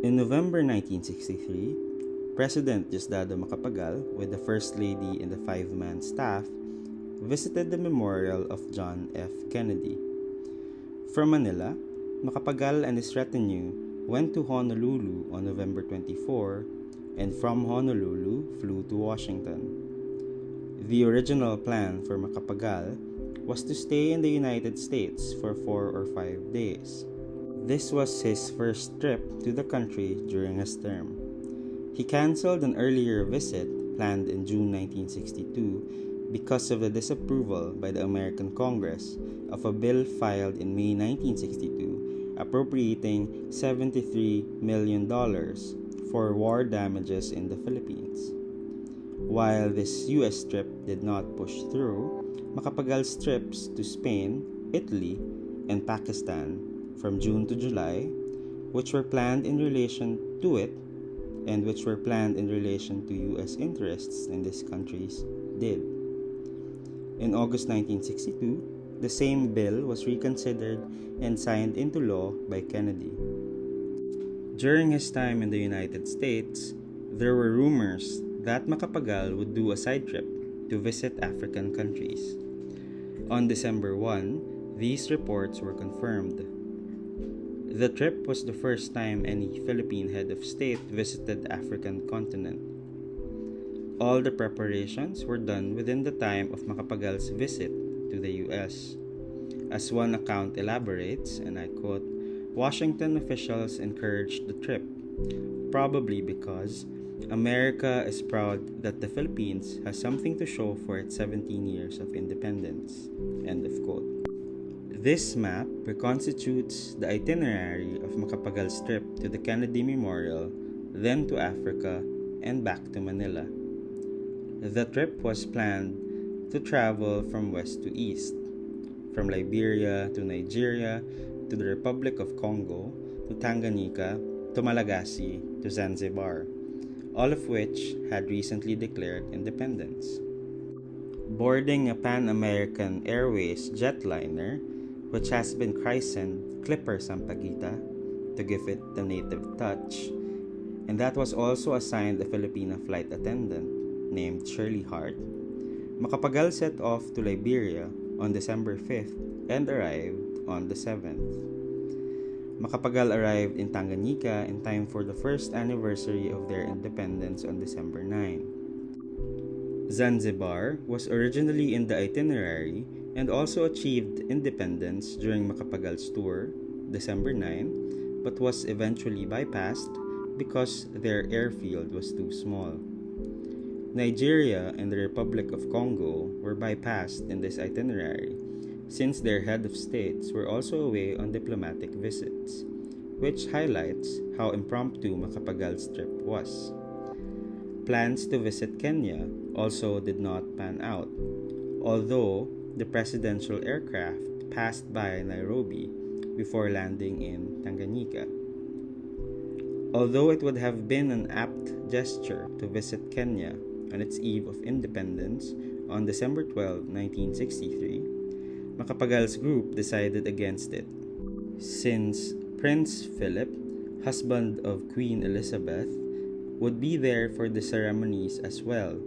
In November 1963, President Diosdado Macapagal, with the First Lady and the five man staff, visited the memorial of John F. Kennedy. From Manila, Macapagal and his retinue went to Honolulu on November 24 and from Honolulu flew to Washington. The original plan for Macapagal was to stay in the United States for four or five days. This was his first trip to the country during his term. He canceled an earlier visit planned in June 1962 because of the disapproval by the American Congress of a bill filed in May 1962 appropriating $73 million for war damages in the Philippines. While this US trip did not push through, Macapagal's trips to Spain, Italy, and Pakistan from June to July, which were planned in relation to it and which were planned in relation to US interests in these countries, did. In August 1962, the same bill was reconsidered and signed into law by Kennedy. During his time in the United States, there were rumors that Macapagal would do a side trip to visit African countries. On December 1, these reports were confirmed. The trip was the first time any Philippine head of state visited the African continent. All the preparations were done within the time of Macapagal's visit to the US. As one account elaborates, and I quote, Washington officials encouraged the trip, probably because America is proud that the Philippines has something to show for its 17 years of independence. End of quote. This map reconstitutes the itinerary of Macapagal's trip to the Kennedy Memorial, then to Africa, and back to Manila. The trip was planned to travel from west to east, from Liberia to Nigeria to the Republic of Congo to Tanganyika to Malagasy to Zanzibar all of which had recently declared independence. Boarding a Pan American Airways jetliner, which has been christened Clipper Sampaguita to give it the native touch, and that was also assigned a Filipino flight attendant named Shirley Hart, Macapagal set off to Liberia on December 5th and arrived on the 7th. Macapagal arrived in Tanganyika in time for the first anniversary of their independence on December 9. Zanzibar was originally in the itinerary and also achieved independence during Macapagal's tour, December 9, but was eventually bypassed because their airfield was too small. Nigeria and the Republic of Congo were bypassed in this itinerary since their head of states were also away on diplomatic visits, which highlights how impromptu Macapagal's trip was. Plans to visit Kenya also did not pan out, although the presidential aircraft passed by Nairobi before landing in Tanganyika. Although it would have been an apt gesture to visit Kenya on its eve of independence on December 12, 1963, Macapagal's group decided against it. Since Prince Philip, husband of Queen Elizabeth, would be there for the ceremonies as well,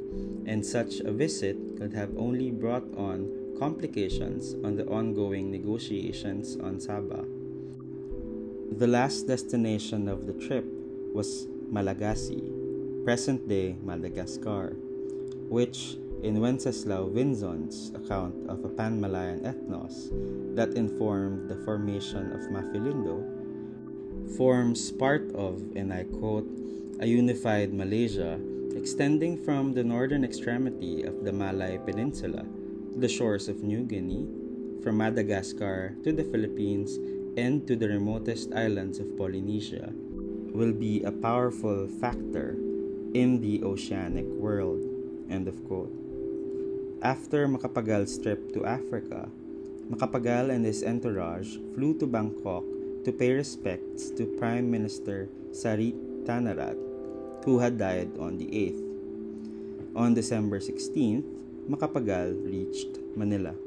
and such a visit could have only brought on complications on the ongoing negotiations on Sabah. The last destination of the trip was Malagasy, present day Madagascar, which in Wenceslao Vinzon's account of a Pan-Malayan ethnos that informed the formation of Maphilindo, forms part of, and I quote, a unified Malaysia extending from the northern extremity of the Malay Peninsula the shores of New Guinea, from Madagascar to the Philippines and to the remotest islands of Polynesia, will be a powerful factor in the oceanic world. End of quote. After Macapagal's trip to Africa, Macapagal and his entourage flew to Bangkok to pay respects to Prime Minister Sarit Thanarat, who had died on the 8th. On December 16th, Macapagal reached Manila.